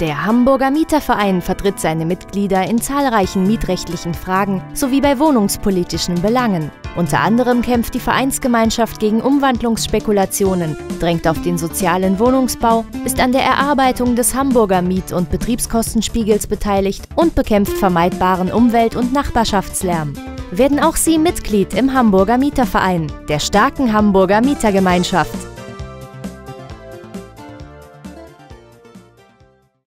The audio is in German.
Der Hamburger Mieterverein vertritt seine Mitglieder in zahlreichen mietrechtlichen Fragen sowie bei wohnungspolitischen Belangen. Unter anderem kämpft die Vereinsgemeinschaft gegen Umwandlungsspekulationen, drängt auf den sozialen Wohnungsbau, ist an der Erarbeitung des Hamburger Miet- und Betriebskostenspiegels beteiligt und bekämpft vermeidbaren Umwelt- und Nachbarschaftslärm. Werden auch Sie Mitglied im Hamburger Mieterverein, der starken Hamburger Mietergemeinschaft.